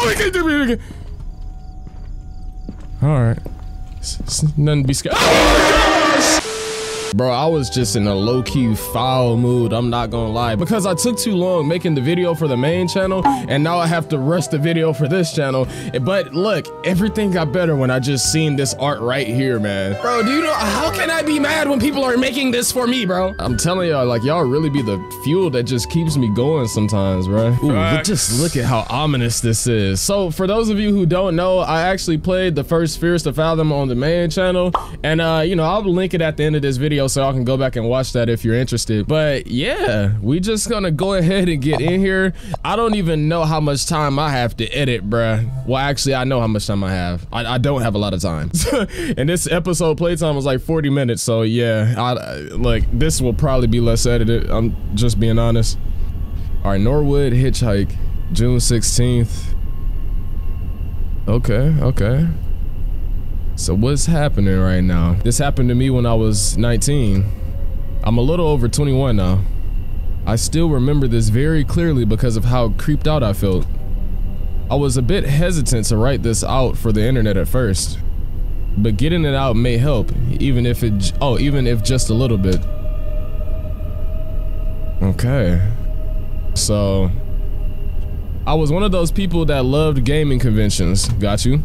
Oh, he can't do me again. All right. To be scared. Oh my gosh! Bro, I was just in a low-key foul mood, I'm not gonna lie. Because I took too long making the video for the main channel, and now I have to rush the video for this channel. But look, everything got better when I just seen this art right here, man. Bro, do you know, how can I be mad when people are making this for me, bro? I'm telling y'all, like, y'all really be the fuel that just keeps me going sometimes, bro. Ooh, but just look at how ominous this is. So, for those of you who don't know, I actually played the first Fears to Fathom on the main channel, and, uh, you know, I'll link it at the end of this video so y'all can go back and watch that if you're interested. But yeah, we just gonna go ahead and get in here. I don't even know how much time I have to edit, bruh. Well, actually, I know how much time I have. I, I don't have a lot of time. and this episode playtime was like 40 minutes, so yeah, I, like this will probably be less edited. I'm just being honest. All right, Norwood Hitchhike, June 16th. Okay, okay. So what's happening right now? This happened to me when I was 19. I'm a little over 21 now. I still remember this very clearly because of how creeped out I felt. I was a bit hesitant to write this out for the internet at first, but getting it out may help, even if it, oh, even if just a little bit. Okay. So, I was one of those people that loved gaming conventions, got you?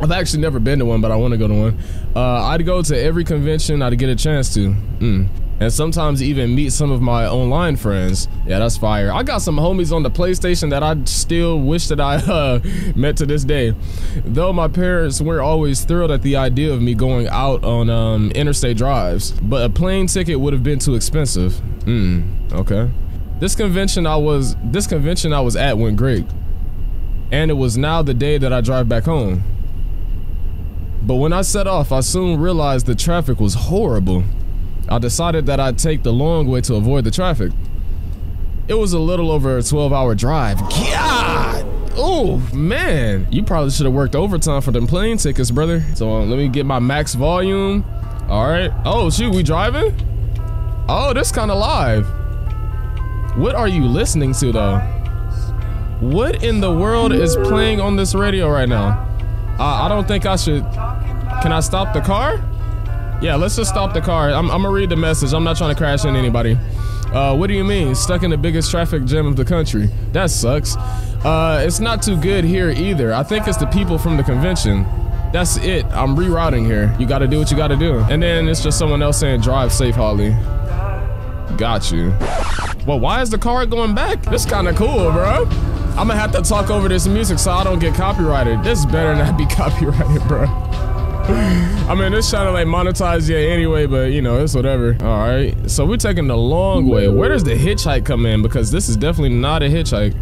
I've actually never been to one, but I want to go to one. Uh, I'd go to every convention I'd get a chance to. Mm. And sometimes even meet some of my online friends. Yeah, that's fire. I got some homies on the PlayStation that I still wish that I uh, met to this day. Though my parents weren't always thrilled at the idea of me going out on um, interstate drives. But a plane ticket would have been too expensive. Hmm, okay. This convention I was this convention I was at went great. And it was now the day that I drive back home. But when I set off, I soon realized the traffic was horrible. I decided that I'd take the long way to avoid the traffic. It was a little over a 12 hour drive. God! Oh, man. You probably should have worked overtime for them plane tickets, brother. So uh, let me get my max volume. All right. Oh, shoot, we driving? Oh, this kind of live. What are you listening to, though? What in the world is playing on this radio right now? Uh, I don't think I should. Can I stop the car? Yeah, let's just stop the car. I'm, I'm gonna read the message. I'm not trying to crash into anybody. Uh, what do you mean? Stuck in the biggest traffic jam of the country. That sucks. Uh, it's not too good here either. I think it's the people from the convention. That's it. I'm rerouting here. You gotta do what you gotta do. And then it's just someone else saying drive safe, Holly. Got you. Well, why is the car going back? This kinda cool, bro. I'm gonna have to talk over this music so I don't get copyrighted. This better not be copyrighted, bro. I mean, this trying to like monetize you anyway, but you know, it's whatever. All right, so we're taking the long way. Where does the hitchhike come in? Because this is definitely not a hitchhike.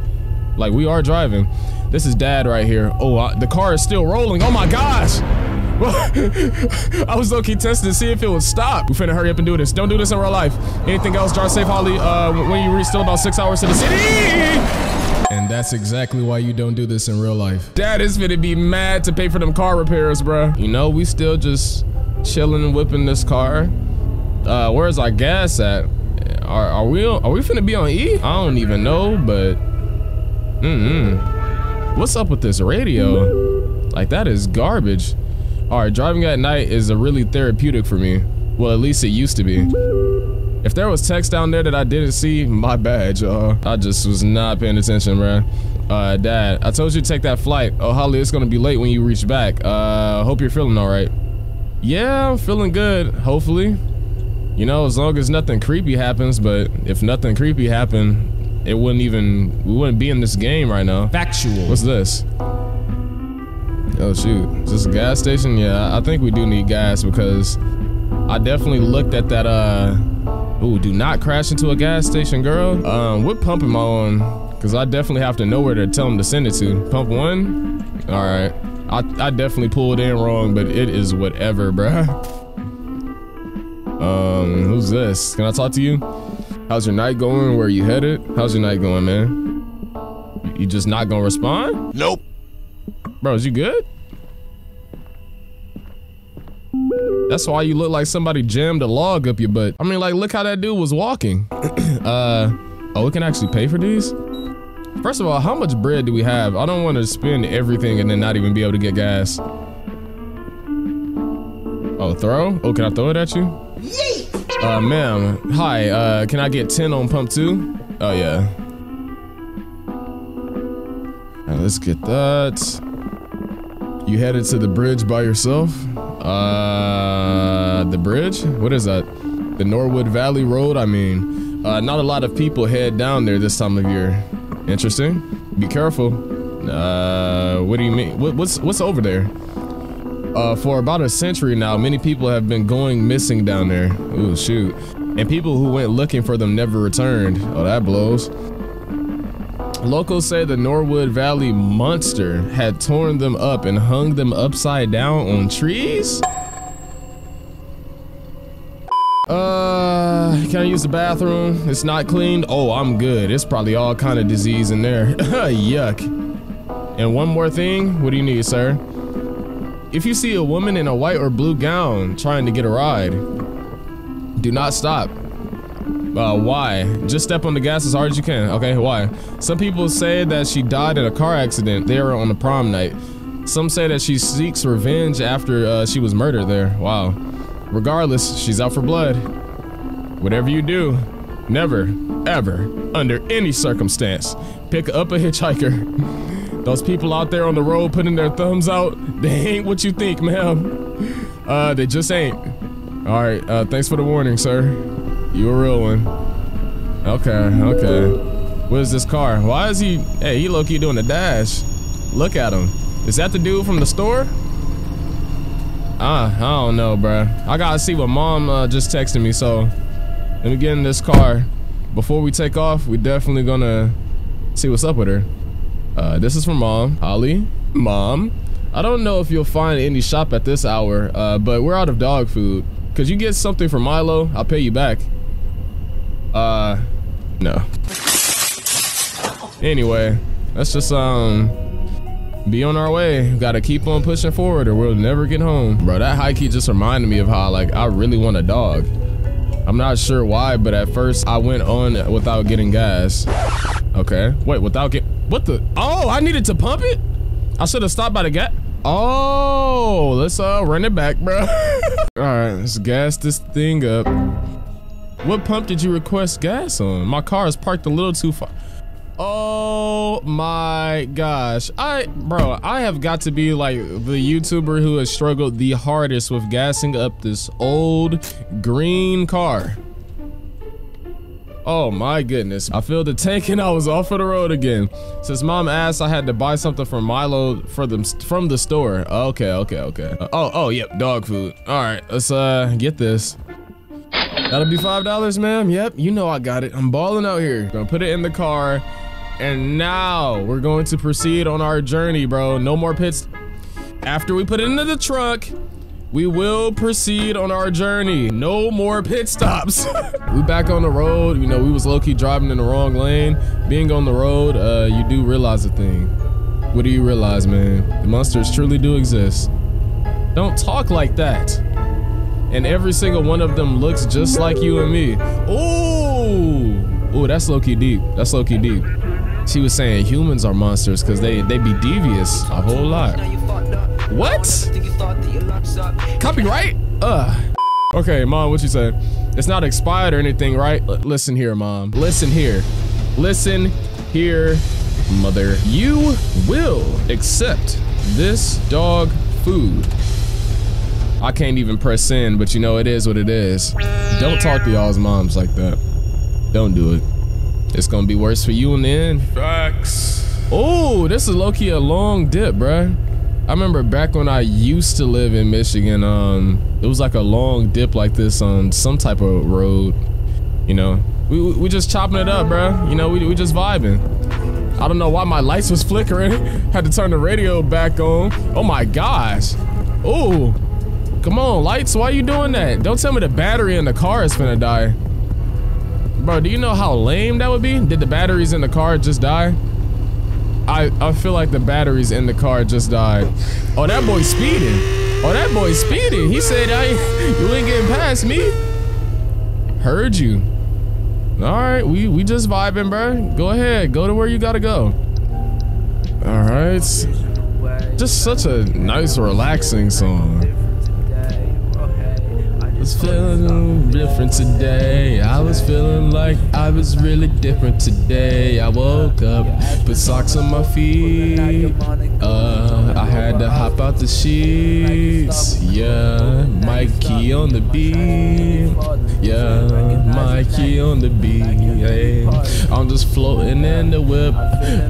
Like we are driving. This is dad right here. Oh, I, the car is still rolling. Oh my gosh. I was low-key testing to see if it would stop. We finna hurry up and do this. Don't do this in real life. Anything else, drive safe, Holly. Uh, when you reach still about six hours to the city. And that's exactly why you don't do this in real life. Dad is gonna be mad to pay for them car repairs, bro. You know, we still just chilling and whipping this car. Uh, where's our gas at? Are, are we are we finna be on E? I don't even know, but mm-mm. What's up with this radio? Like that is garbage. All right, driving at night is a really therapeutic for me. Well, at least it used to be. If there was text down there that I didn't see, my bad, y'all. I just was not paying attention, bro. Uh, Dad, I told you to take that flight. Oh, Holly, it's gonna be late when you reach back. Uh, hope you're feeling all right. Yeah, I'm feeling good, hopefully. You know, as long as nothing creepy happens, but if nothing creepy happened, it wouldn't even, we wouldn't be in this game right now. Factual. What's this? Oh shoot, is this a gas station? Yeah, I think we do need gas because I definitely looked at that, uh, ooh, do not crash into a gas station, girl. Um, what pump am I on? Cause I definitely have to know where to tell them to send it to. Pump one? All right. I, I definitely pulled in wrong, but it is whatever, bruh. Um, who's this? Can I talk to you? How's your night going? Where are you headed? How's your night going, man? You just not gonna respond? Nope. Bro, is you good? That's why you look like somebody jammed a log up your butt. I mean, like, look how that dude was walking. uh, oh, we can actually pay for these? First of all, how much bread do we have? I don't want to spend everything and then not even be able to get gas. Oh, throw? Oh, can I throw it at you? Uh, ma'am. Hi, uh, can I get 10 on pump two? Oh, yeah. let's get that. You headed to the bridge by yourself? Uh, the bridge? What is that? The Norwood Valley Road? I mean, uh, not a lot of people head down there this time of year. Interesting. Be careful. Uh, what do you mean? What, what's what's over there? Uh, for about a century now, many people have been going missing down there. Ooh, shoot. And people who went looking for them never returned. Oh, that blows. Locals say the Norwood Valley monster had torn them up and hung them upside down on trees? Uh, can I use the bathroom? It's not cleaned? Oh, I'm good. It's probably all kind of disease in there. Yuck. And one more thing. What do you need, sir? If you see a woman in a white or blue gown trying to get a ride, do not stop. Uh, why? Just step on the gas as hard as you can. Okay, why? Some people say that she died in a car accident there on the prom night. Some say that she seeks revenge after uh, she was murdered there. Wow. Regardless, she's out for blood. Whatever you do, never, ever, under any circumstance, pick up a hitchhiker. Those people out there on the road putting their thumbs out, they ain't what you think, ma'am. Uh, they just ain't. All right, uh, thanks for the warning, sir. You a real one. Okay, okay. What is this car? Why is he, hey, he low-key doing a dash. Look at him. Is that the dude from the store? Ah, I don't know, bruh. I gotta see what mom uh, just texted me, so let me get in this car. Before we take off, we definitely gonna see what's up with her. Uh, this is from mom, Holly. Mom, I don't know if you'll find any shop at this hour, uh, but we're out of dog food. Could you get something for Milo? I'll pay you back. Uh, no. Anyway, let's just, um, be on our way. Gotta keep on pushing forward or we'll never get home. Bro, that high key just reminded me of how, like, I really want a dog. I'm not sure why, but at first I went on without getting gas. Okay, wait, without get, what the? Oh, I needed to pump it? I should have stopped by the gas. Oh, let's uh run it back, bro. All right, let's gas this thing up. What pump did you request gas on? My car is parked a little too far. Oh my gosh. I, bro, I have got to be like the YouTuber who has struggled the hardest with gassing up this old green car. Oh my goodness. I filled the tank and I was off of the road again. Since mom asked I had to buy something for Milo for them from the store. Okay, okay, okay. Oh, oh, yep, dog food. All right, let's uh get this. That'll be $5, ma'am. Yep, you know I got it. I'm balling out here. Gonna put it in the car. And now we're going to proceed on our journey, bro. No more pits. After we put it into the truck, we will proceed on our journey. No more pit stops. we back on the road. You know, we was low-key driving in the wrong lane. Being on the road, uh, you do realize a thing. What do you realize, man? The monsters truly do exist. Don't talk like that. And every single one of them looks just like you and me. Ooh, ooh, that's low-key deep. That's low-key deep. She was saying humans are monsters because they they be devious a whole lot. What? Copyright? Ugh. Okay, mom, what you say? It's not expired or anything, right? L listen here, mom. Listen here. Listen here, mother. You will accept this dog food. I can't even press send, but you know it is what it is. Don't talk to y'all's moms like that. Don't do it. It's gonna be worse for you in the end. Facts. Oh, this is low-key a long dip, bruh. I remember back when I used to live in Michigan, um, it was like a long dip like this on some type of road. You know, we, we just chopping it up, bruh. You know, we, we just vibing. I don't know why my lights was flickering. Had to turn the radio back on. Oh my gosh. Oh, come on, lights, why are you doing that? Don't tell me the battery in the car is finna die. Bro, do you know how lame that would be? Did the batteries in the car just die? I, I feel like the batteries in the car just died. Oh, that boy's speeding. Oh, that boy's speeding. He said, I, you ain't getting past me. Heard you. All right, we we just vibing, bro. Go ahead, go to where you gotta go. All right. Just such a nice, relaxing song. Was feeling different today. I was feeling like I was really different today. I woke up, put socks on my feet. Uh, I had to hop out the sheets. Yeah, Mikey on the beat. Yeah, Mikey on the beat. Hey, I'm just floating in the whip,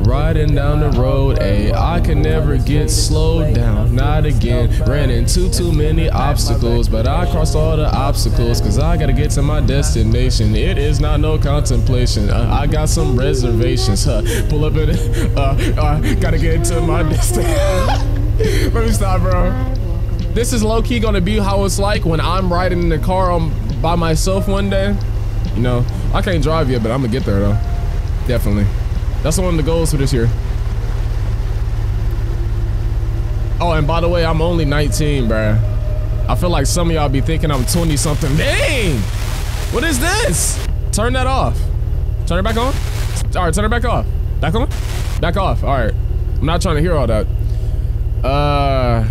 riding down the road. Hey, I can never get slowed down, not again. Ran into too many obstacles, but I crossed all the obstacles because I gotta get to my destination. It is not no contemplation. Uh, I got some reservations. Huh? Pull up in it. Uh, uh, gotta get to my destination. Let me stop, bro. This is low key gonna be how it's like when I'm riding in the car on, by myself one day. You know, I can't drive yet, but I'm gonna get there though. Definitely. That's one of the goals for this year. Oh, and by the way, I'm only 19, bruh. I feel like some of y'all be thinking I'm 20 something. Dang! What is this? Turn that off. Turn it back on. All right, turn it back off. Back on? Back off. All right. I'm not trying to hear all that. Uh,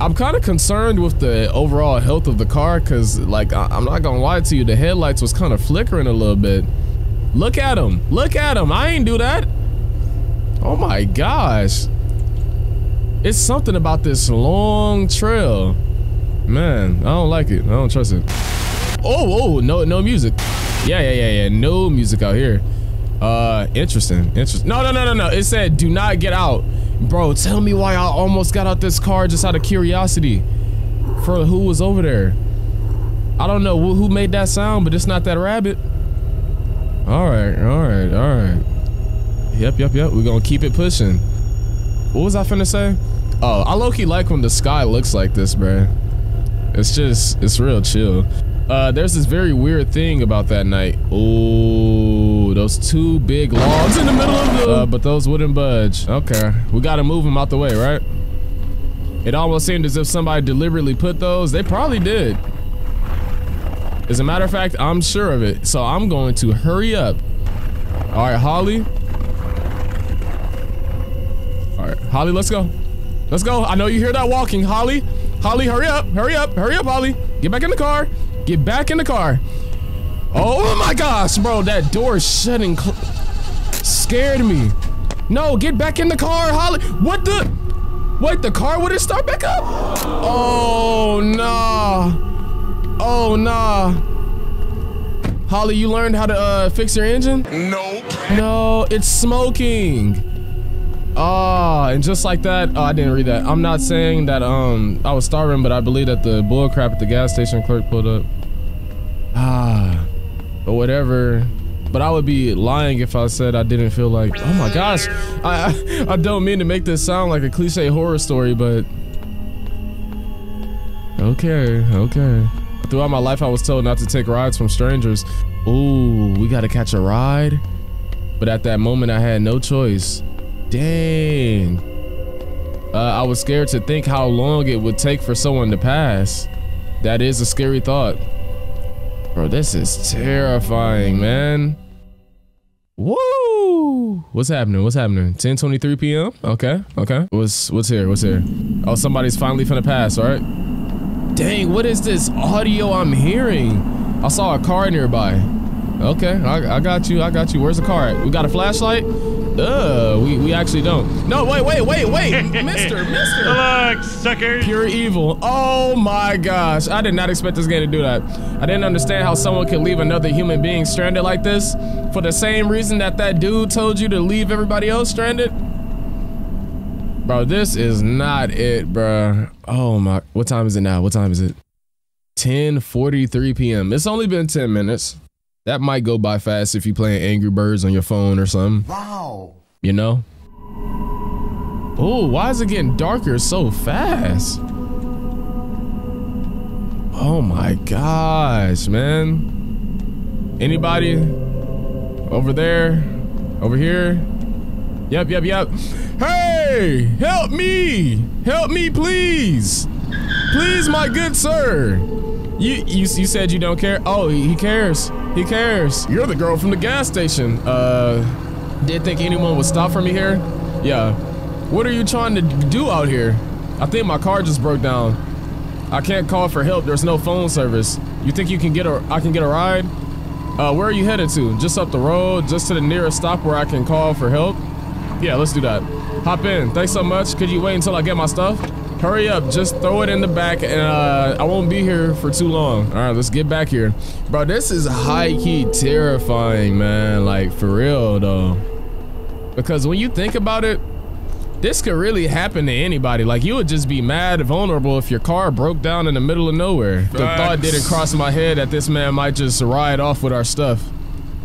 I'm kind of concerned with the overall health of the car because, like, I am not gonna lie to you, the headlights was kind of flickering a little bit. Look at them. Look at them. I ain't do that. Oh my gosh. It's something about this long trail. Man, I don't like it. I don't trust it. Oh, oh, no, no music. Yeah, yeah, yeah, yeah. No music out here. Uh, interesting. Interesting. No, no, no, no, no. It said, do not get out. Bro, tell me why I almost got out this car just out of curiosity. For who was over there. I don't know who made that sound, but it's not that rabbit. All right, all right, all right. Yep, yep, yep. We're gonna keep it pushing. What was I finna say? Oh, I low-key like when the sky looks like this, bruh. It's just, it's real chill. Uh, there's this very weird thing about that night. Oh, those two big logs in the middle of the... Uh, but those wouldn't budge. Okay, we gotta move them out the way, right? It almost seemed as if somebody deliberately put those. They probably did. As a matter of fact, I'm sure of it. So I'm going to hurry up. All right, Holly. All right, Holly, let's go. Let's go. I know you hear that walking, Holly. Holly, hurry up, hurry up, hurry up, Holly. Get back in the car. Get back in the car. Oh my gosh, bro, that door is shutting. Scared me. No, get back in the car, Holly. What the? Wait, the car wouldn't start back up? Oh, nah. Oh, nah. Holly, you learned how to uh, fix your engine? Nope. No, it's smoking. Ah, and just like that, oh, I didn't read that. I'm not saying that um I was starving, but I believe that the bullcrap at the gas station clerk pulled up. Ah, but whatever. But I would be lying if I said I didn't feel like, oh my gosh, I, I, I don't mean to make this sound like a cliche horror story, but okay, okay. Throughout my life, I was told not to take rides from strangers. Ooh, we gotta catch a ride. But at that moment, I had no choice. Dang. Uh, I was scared to think how long it would take for someone to pass. That is a scary thought. Bro, this is terrifying, man. Woo! What's happening? What's happening? 10:23 p.m. Okay, okay. What's what's here? What's here? Oh, somebody's finally finna pass. All right. Dang, what is this audio I'm hearing? I saw a car nearby. Okay, I, I got you. I got you. Where's the car at? We got a flashlight? Uh, we, we actually don't. No, wait, wait, wait, wait. mister, mister. Look, sucker. Pure evil. Oh my gosh. I did not expect this game to do that. I didn't understand how someone could leave another human being stranded like this for the same reason that that dude told you to leave everybody else stranded. Bro, this is not it, bro. Oh my. What time is it now? What time is it? 10:43 p.m. It's only been 10 minutes. That might go by fast if you're playing Angry Birds on your phone or something. Wow. You know? Oh, why is it getting darker so fast? Oh my gosh, man. Anybody over there? Over here? Yep, yep, yep. Hey, help me! Help me, please! Please, my good sir! You, you you said you don't care. Oh, he cares. He cares. You're the girl from the gas station. Uh, didn't think anyone would stop for me here. Yeah. What are you trying to do out here? I think my car just broke down. I can't call for help. There's no phone service. You think you can get a? I can get a ride? Uh, where are you headed to? Just up the road, just to the nearest stop where I can call for help? Yeah, let's do that. Hop in. Thanks so much. Could you wait until I get my stuff? Hurry up. Just throw it in the back and uh, I won't be here for too long. All right, let's get back here. Bro, this is high-key terrifying, man. Like, for real, though. Because when you think about it, this could really happen to anybody. Like, you would just be mad, vulnerable if your car broke down in the middle of nowhere. The thought didn't cross my head that this man might just ride off with our stuff.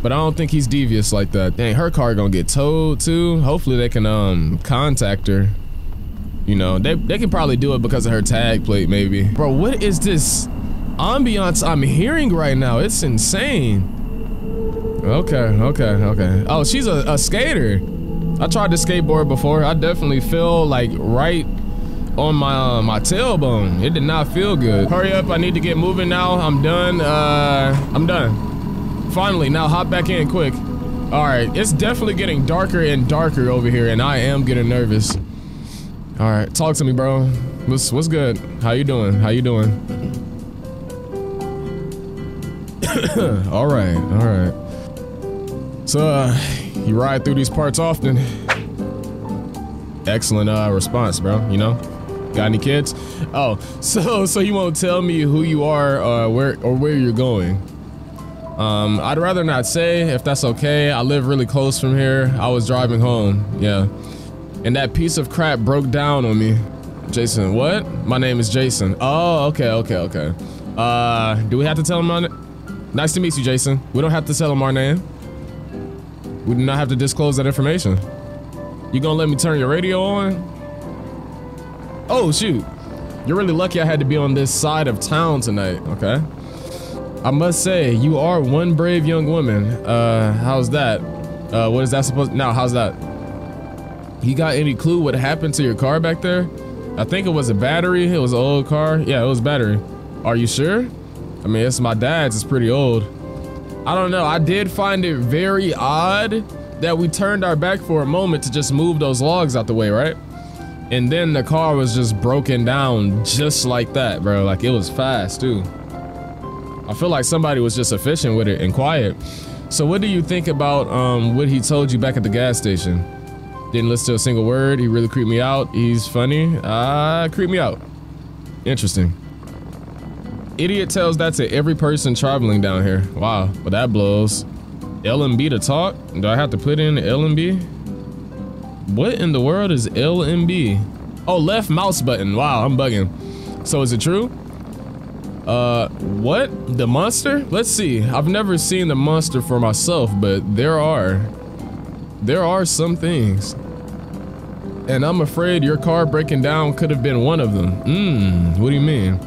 But I don't think he's devious like that. Dang, her car gonna get towed too. Hopefully they can um contact her. You know, they, they can probably do it because of her tag plate, maybe. Bro, what is this ambiance I'm hearing right now? It's insane. Okay, okay, okay. Oh, she's a, a skater. I tried to skateboard before. I definitely feel like right on my uh, my tailbone. It did not feel good. Hurry up, I need to get moving now. I'm done. Uh, I'm done. Finally, now hop back in quick. All right, it's definitely getting darker and darker over here, and I am getting nervous. All right, talk to me, bro. What's what's good? How you doing? How you doing? all right, all right. So, uh, you ride through these parts often? Excellent uh, response, bro. You know, got any kids? Oh, so so you won't tell me who you are, uh, where or where you're going? Um, I'd rather not say if that's okay. I live really close from here. I was driving home. Yeah and that piece of crap broke down on me. Jason, what? My name is Jason. Oh, okay, okay, okay. Uh, do we have to tell him on it? Nice to meet you, Jason. We don't have to tell him our name. We do not have to disclose that information. You gonna let me turn your radio on? Oh, shoot. You're really lucky I had to be on this side of town tonight, okay? I must say, you are one brave young woman. Uh, how's that? Uh, what is that supposed, now, how's that? You got any clue what happened to your car back there? I think it was a battery. It was an old car. Yeah, it was battery. Are you sure? I mean, it's my dad's. It's pretty old. I don't know. I did find it very odd that we turned our back for a moment to just move those logs out the way, right? And then the car was just broken down just like that, bro. Like it was fast too. I feel like somebody was just efficient with it and quiet. So what do you think about um, what he told you back at the gas station? Didn't listen to a single word. He really creeped me out. He's funny. Ah, uh, creeped me out. Interesting. Idiot tells that to every person traveling down here. Wow, but that blows. LMB to talk? Do I have to put in LMB? What in the world is LMB? Oh, left mouse button. Wow, I'm bugging. So is it true? Uh, what? The monster? Let's see. I've never seen the monster for myself, but there are. There are some things. And I'm afraid your car breaking down could have been one of them. Mmm, what do you mean?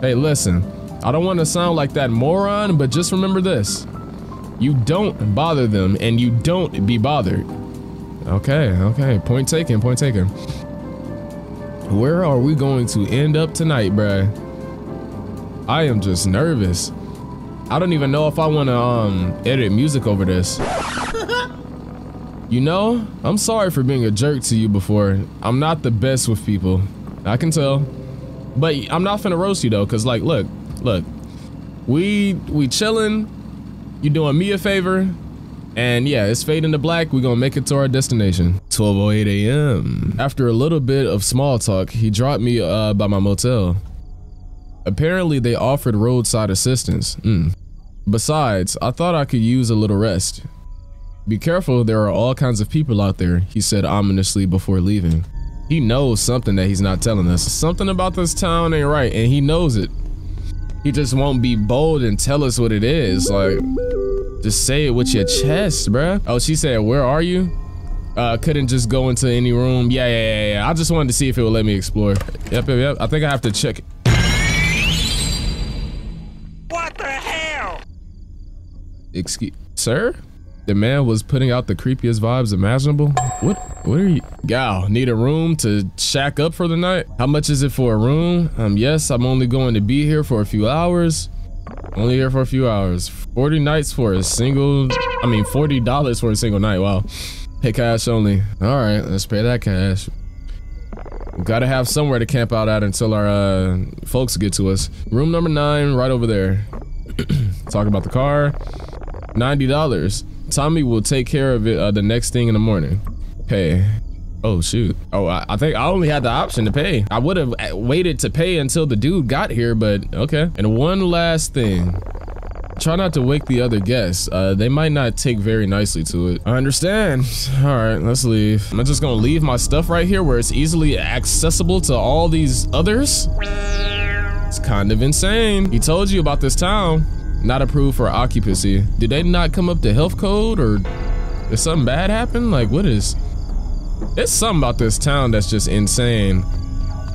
Hey, listen, I don't want to sound like that moron, but just remember this. You don't bother them and you don't be bothered. Okay, okay, point taken, point taken. Where are we going to end up tonight, bruh? I am just nervous. I don't even know if I want to um edit music over this. You know, I'm sorry for being a jerk to you before. I'm not the best with people. I can tell. But I'm not finna roast you though, cause like, look, look, we we chilling. You doing me a favor, and yeah, it's fading to black. We gonna make it to our destination. 12:08 a.m. After a little bit of small talk, he dropped me uh, by my motel. Apparently, they offered roadside assistance. Mm. Besides, I thought I could use a little rest. Be careful, there are all kinds of people out there, he said ominously before leaving. He knows something that he's not telling us. Something about this town ain't right, and he knows it. He just won't be bold and tell us what it is. Like, just say it with your chest, bruh. Oh, she said, where are you? Uh, couldn't just go into any room. Yeah, yeah, yeah, yeah. I just wanted to see if it would let me explore. Yep, yep, yep. I think I have to check. What the hell? Excuse, sir? The man was putting out the creepiest vibes imaginable. What? What are you? Gal, need a room to shack up for the night? How much is it for a room? Um, yes, I'm only going to be here for a few hours. Only here for a few hours. 40 nights for a single, I mean, $40 for a single night. Wow. Pay cash only. All right, let's pay that cash. We gotta have somewhere to camp out at until our uh, folks get to us. Room number nine, right over there. Talk about the car. $90. Tommy will take care of it uh, the next thing in the morning. Pay. Oh shoot. Oh, I, I, think I only had the option to pay. I would have uh, waited to pay until the dude got here, but okay. And one last thing. Try not to wake the other guests. Uh, they might not take very nicely to it. I understand. All right, let's leave. I'm just gonna leave my stuff right here where it's easily accessible to all these others. It's kind of insane. He told you about this town. Not approved for occupancy. Did they not come up to health code or did something bad happen? Like what is, there's something about this town that's just insane.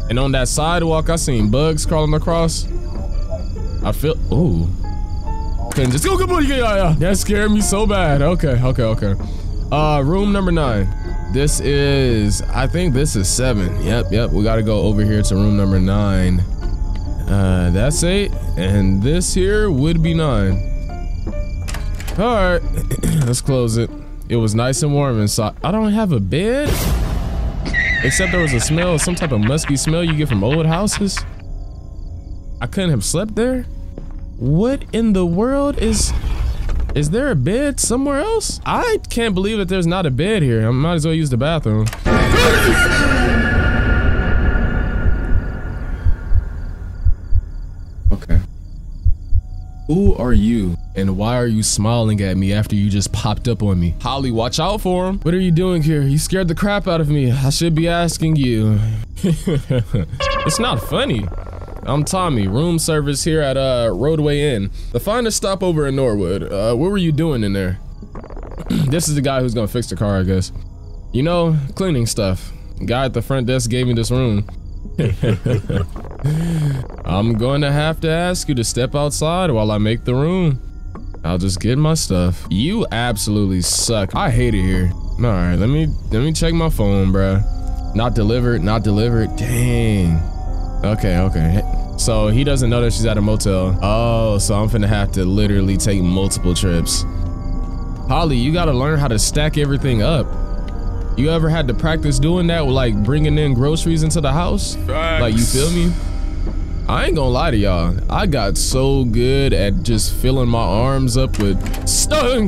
And on that sidewalk, I seen bugs crawling across. I feel, ooh. Couldn't just go, go, yeah, yeah. That scared me so bad. Okay, okay, okay. Uh, room number nine. This is, I think this is seven. Yep, yep. We got to go over here to room number nine. Uh, that's eight, and this here would be nine. All right, let's close it. It was nice and warm inside. I don't have a bed, except there was a smell, some type of musky smell you get from old houses. I couldn't have slept there. What in the world is, is there a bed somewhere else? I can't believe that there's not a bed here. I might as well use the bathroom. Who are you? And why are you smiling at me after you just popped up on me? Holly, watch out for him. What are you doing here? You scared the crap out of me. I should be asking you. it's not funny. I'm Tommy, room service here at uh, Roadway Inn. The finest stopover in Norwood. Uh, what were you doing in there? this is the guy who's gonna fix the car, I guess. You know, cleaning stuff. Guy at the front desk gave me this room. I'm going to have to ask you to step outside while I make the room. I'll just get my stuff. You absolutely suck. I hate it here. All right, let me let me check my phone, bruh. Not delivered, not delivered. Dang. Okay, okay. So he doesn't know that she's at a motel. Oh, so I'm finna have to literally take multiple trips. Holly, you gotta learn how to stack everything up. You ever had to practice doing that with like bringing in groceries into the house? Facts. Like you feel me? I ain't gonna lie to y'all. I got so good at just filling my arms up with stung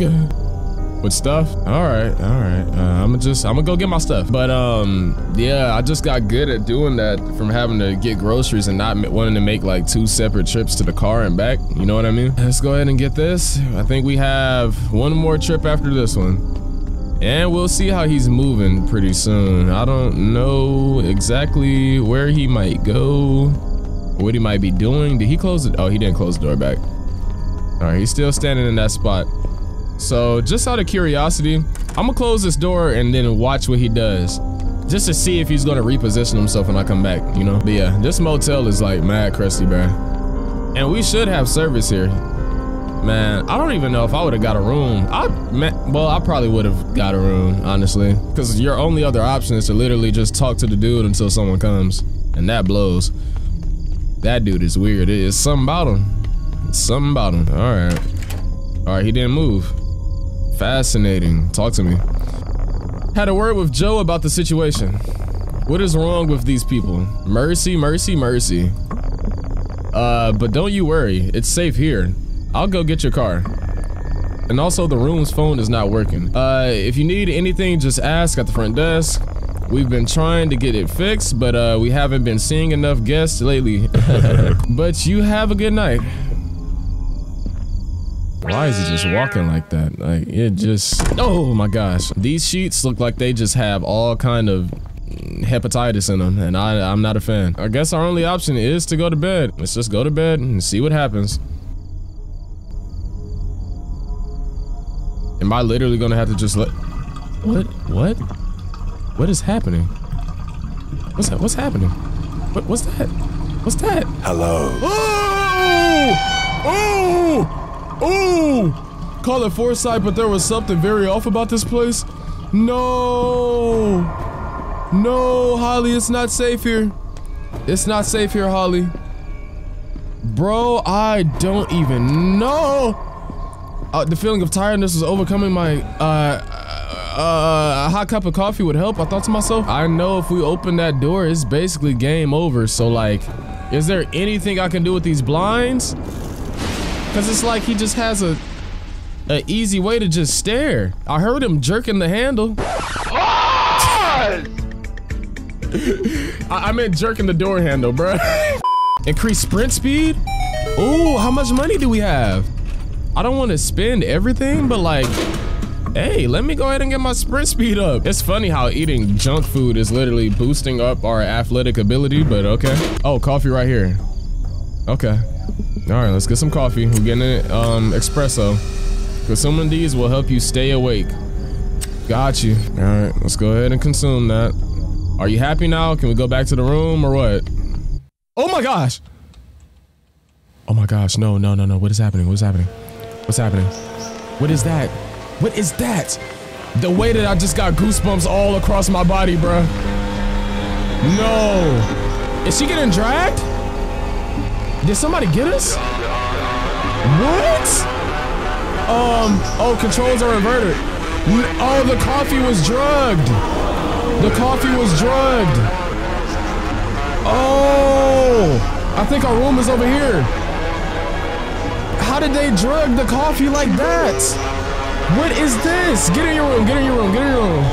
with stuff. All right, all right. Uh, I'm gonna just I'm gonna go get my stuff. But um, yeah, I just got good at doing that from having to get groceries and not wanting to make like two separate trips to the car and back. You know what I mean? Let's go ahead and get this. I think we have one more trip after this one. And we'll see how he's moving pretty soon. I don't know exactly where he might go, what he might be doing. Did he close it? Oh, he didn't close the door back. All right, he's still standing in that spot. So just out of curiosity, I'm gonna close this door and then watch what he does. Just to see if he's gonna reposition himself when I come back, you know? But yeah, this motel is like mad crusty, bro. And we should have service here. Man, I don't even know if I would have got a room. I man, well, I probably would have got a room, honestly, because your only other option is to literally just talk to the dude until someone comes, and that blows. That dude is weird. It is something about him. It's something about him. All right, all right. He didn't move. Fascinating. Talk to me. Had a word with Joe about the situation. What is wrong with these people? Mercy, mercy, mercy. Uh, but don't you worry. It's safe here. I'll go get your car. And also the room's phone is not working. Uh, if you need anything, just ask at the front desk. We've been trying to get it fixed, but uh, we haven't been seeing enough guests lately. but you have a good night. Why is he just walking like that? Like it just, oh my gosh. These sheets look like they just have all kind of hepatitis in them and I, I'm not a fan. I guess our only option is to go to bed. Let's just go to bed and see what happens. Am I literally gonna have to just let? What? What? What is happening? What's that? What's happening? What? What's that? What's that? Hello. Oh! Oh! Oh! call it foresight, but there was something very off about this place. No. No, Holly, it's not safe here. It's not safe here, Holly. Bro, I don't even know. Uh, the feeling of tiredness was overcoming my, uh, uh, a hot cup of coffee would help. I thought to myself, I know if we open that door, it's basically game over. So like, is there anything I can do with these blinds? Cause it's like he just has a, a easy way to just stare. I heard him jerking the handle. I, I meant jerking the door handle, bro. Increase sprint speed? Ooh, how much money do we have? I don't want to spend everything, but like, hey, let me go ahead and get my sprint speed up. It's funny how eating junk food is literally boosting up our athletic ability, but okay. Oh, coffee right here. Okay. All right, let's get some coffee. We're getting it um, espresso. Consuming these will help you stay awake. Got you. All right, let's go ahead and consume that. Are you happy now? Can we go back to the room or what? Oh my gosh. Oh my gosh, no, no, no, no. What is happening? What is happening? What's happening? What is that? What is that? The way that I just got goosebumps all across my body, bruh. No. Is she getting dragged? Did somebody get us? What? Um, oh, controls are inverted. Oh, the coffee was drugged. The coffee was drugged. Oh, I think our room is over here. How did they drug the coffee like that? What is this? Get in your room, get in your room, get in your room.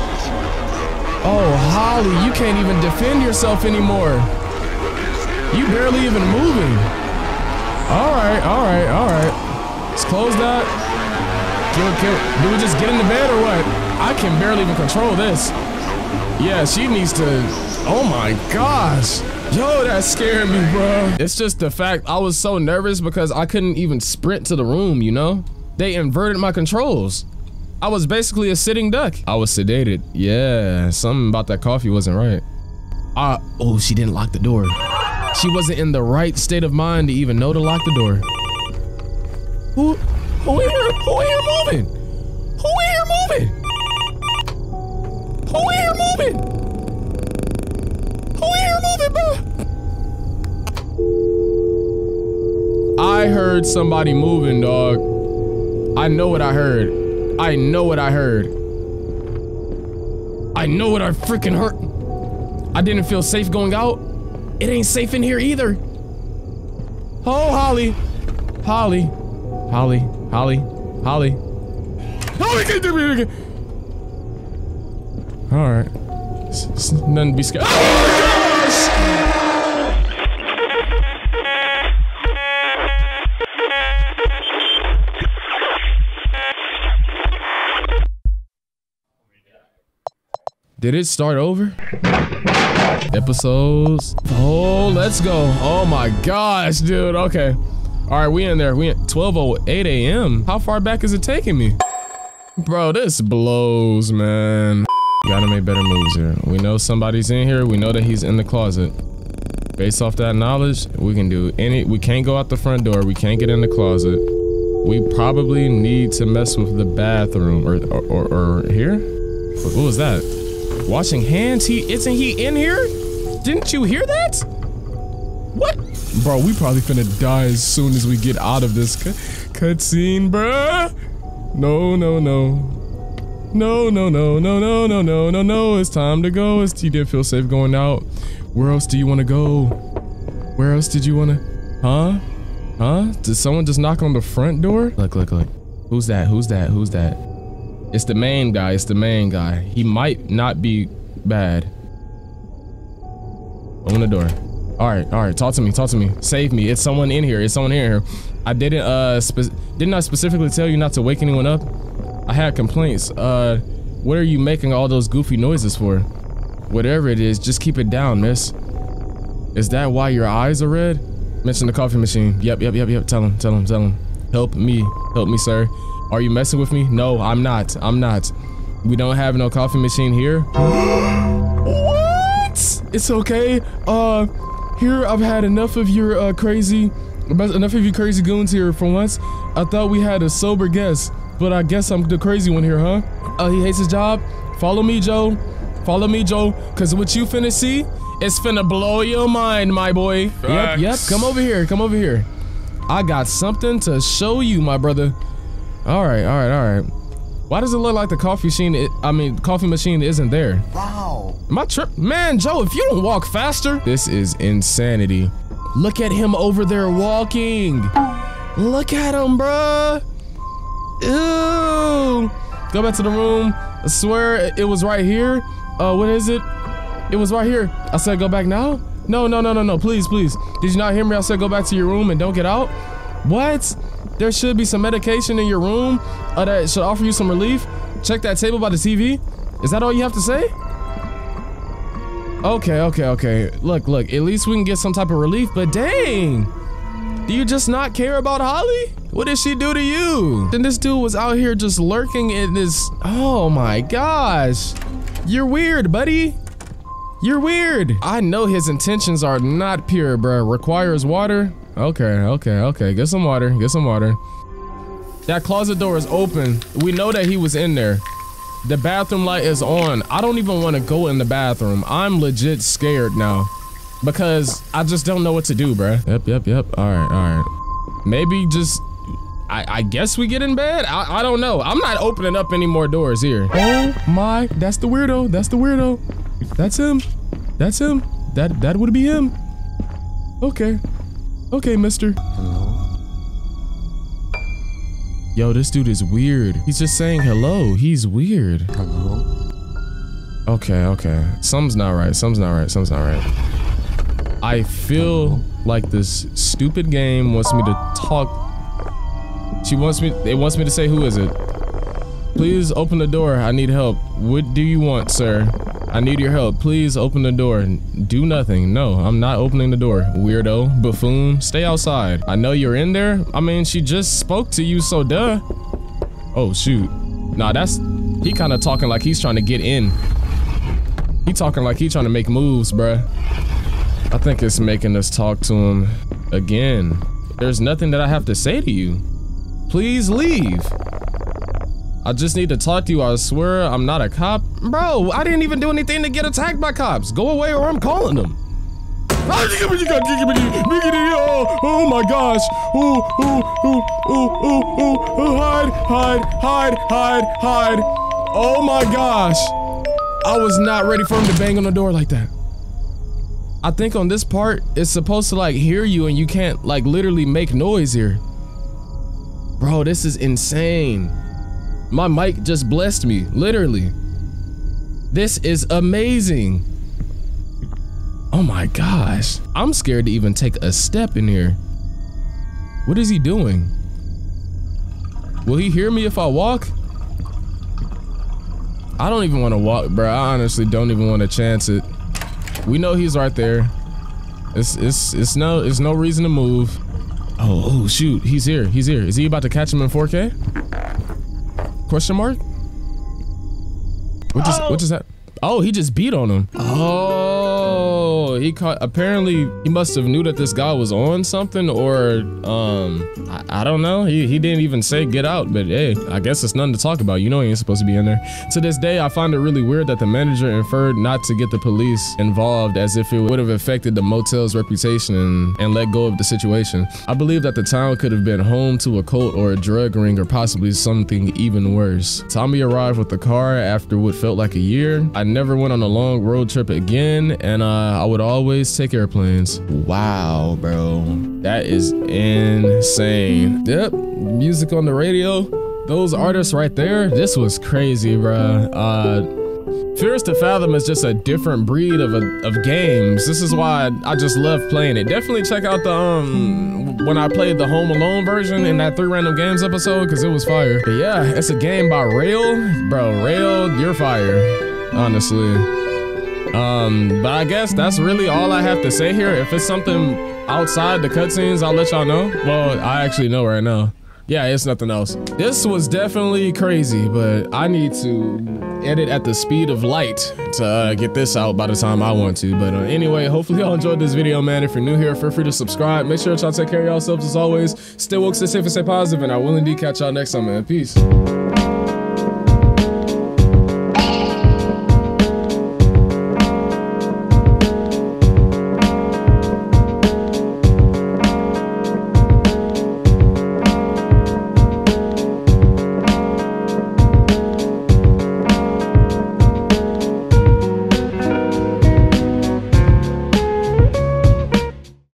Oh, Holly, you can't even defend yourself anymore. You barely even moving. All right, all right, all right. Let's close that. Can, can, do we just get in the bed or what? I can barely even control this. Yeah, she needs to, oh my gosh. Yo, that scared me, bro. It's just the fact I was so nervous because I couldn't even sprint to the room, you know? They inverted my controls. I was basically a sitting duck. I was sedated. Yeah, something about that coffee wasn't right. Uh, oh, she didn't lock the door. She wasn't in the right state of mind to even know to lock the door. Who, who here, who here moving? Who here moving? Who here moving? Who here moving, bro? I heard somebody moving, dog. I know what I heard. I know what I heard. I know what I freaking heard. I didn't feel safe going out. It ain't safe in here either. Oh, Holly. Holly. Holly. Holly. Holly. Holly, to me again. All right. It's nothing to be scared. Oh Did it start over? Episodes. Oh, let's go. Oh my gosh, dude. Okay. All right, we in there. We in 12:08 a.m. How far back is it taking me? Bro, this blows, man. Gotta make better moves here. We know somebody's in here. We know that he's in the closet. Based off that knowledge, we can do any. We can't go out the front door. We can't get in the closet. We probably need to mess with the bathroom or or, or, or here. What, what was that? Washing hands? He isn't he in here? Didn't you hear that? What? Bro, we probably finna die as soon as we get out of this cutscene, bruh. No, no, no. No, no, no, no, no, no, no, no, no. It's time to go. It's, you didn't feel safe going out. Where else do you want to go? Where else did you want to? Huh? Huh? Did someone just knock on the front door? Look, look, look. Who's that? Who's that? Who's that? It's the main guy. It's the main guy. He might not be bad. Open the door. All right, all right. Talk to me. Talk to me. Save me. It's someone in here. It's someone in here. I didn't. Uh, didn't I specifically tell you not to wake anyone up? I had complaints. Uh, what are you making all those goofy noises for? Whatever it is, just keep it down, miss. Is that why your eyes are red? Mention the coffee machine. Yep, yep, yep, yep. Tell him. Tell him. Tell him. Help me. Help me, sir. Are you messing with me? No, I'm not. I'm not. We don't have no coffee machine here. what? It's okay. Uh, here I've had enough of your uh crazy, enough of you crazy goons here for once. I thought we had a sober guest. But I guess I'm the crazy one here, huh? Oh, he hates his job? Follow me, Joe. Follow me, Joe. Cause what you finna see, it's finna blow your mind, my boy. Yep, yep. Come over here. Come over here. I got something to show you, my brother. All right, all right, all right. Why does it look like the coffee machine? I mean, coffee machine isn't there. Wow. My trip, man, Joe. If you don't walk faster, this is insanity. Look at him over there walking. Look at him, bruh. Ew. Go back to the room. I swear it was right here. Uh, what is it? It was right here. I said go back now? No, no, no, no, no. Please, please. Did you not hear me? I said go back to your room and don't get out. What? There should be some medication in your room uh, that should offer you some relief. Check that table by the TV. Is that all you have to say? Okay, okay, okay. Look, look. At least we can get some type of relief. But dang, do you just not care about Holly? What did she do to you? And this dude was out here just lurking in this. Oh my gosh. You're weird, buddy. You're weird. I know his intentions are not pure, bro. Requires water. Okay, okay, okay. Get some water. Get some water. That closet door is open. We know that he was in there. The bathroom light is on. I don't even want to go in the bathroom. I'm legit scared now because I just don't know what to do, bro. Yep, yep, yep. All right, all right. Maybe just I, I, guess we get in bed. I, I don't know. I'm not opening up any more doors here. Oh my, that's the weirdo. That's the weirdo. That's him. That's him. That that would be him. Okay. Okay, mister. Hello? Yo, this dude is weird. He's just saying hello. He's weird. Hello? Okay, okay. Something's not right. Something's not right. Something's not right. I feel hello? like this stupid game wants me to talk she wants me, it wants me to say, who is it? Please open the door. I need help. What do you want, sir? I need your help. Please open the door. Do nothing. No, I'm not opening the door. Weirdo, buffoon, stay outside. I know you're in there. I mean, she just spoke to you, so duh. Oh, shoot. Nah, that's, he kind of talking like he's trying to get in. He talking like he's trying to make moves, bruh. I think it's making us talk to him again. There's nothing that I have to say to you. Please leave. I just need to talk to you. I swear I'm not a cop. Bro, I didn't even do anything to get attacked by cops. Go away or I'm calling them. Oh my gosh. Ooh, ooh, ooh, ooh, ooh, ooh. Hide, hide, hide, hide, hide. Oh my gosh. I was not ready for him to bang on the door like that. I think on this part, it's supposed to like hear you and you can't like literally make noise here. Bro, this is insane. My mic just blessed me, literally. This is amazing. Oh my gosh. I'm scared to even take a step in here. What is he doing? Will he hear me if I walk? I don't even want to walk, bro. I honestly don't even want to chance it. We know he's right there. It's it's it's no it's no reason to move. Oh, oh, shoot. He's here. He's here. Is he about to catch him in 4K? Question mark? What just, oh. what just that? Oh, he just beat on him. Oh, he caught. Apparently, he must have knew that this guy was on something, or um, I, I, don't know. He he didn't even say get out, but hey, I guess it's nothing to talk about. You know he ain't supposed to be in there. To this day, I find it really weird that the manager inferred not to get the police involved, as if it would have affected the motel's reputation and, and let go of the situation. I believe that the town could have been home to a cult or a drug ring, or possibly something even worse. Tommy arrived with the car after what felt like a year. I never went on a long road trip again, and uh, I would always take airplanes. Wow, bro. That is insane. Yep, music on the radio. Those artists right there, this was crazy, bro. Uh, Fears to Fathom is just a different breed of, a, of games. This is why I, I just love playing it. Definitely check out the um when I played the Home Alone version in that three random games episode because it was fire. But yeah, it's a game by Rayll, bro. Rayll, you're fire honestly. Um, but I guess that's really all I have to say here. If it's something outside the cutscenes, I'll let y'all know. Well, I actually know right now. Yeah, it's nothing else. This was definitely crazy, but I need to edit at the speed of light to uh, get this out by the time I want to. But uh, anyway, hopefully y'all enjoyed this video, man. If you're new here, feel free to subscribe. Make sure y'all take care of yourselves as always. Stay woke, stay safe, and stay positive, and I will indeed catch y'all next time, man. Peace.